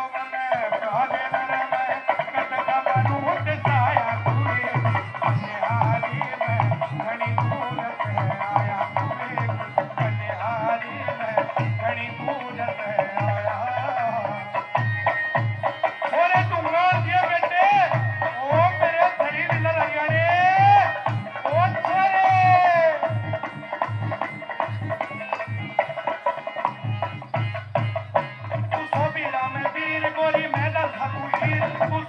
लोक में सहजे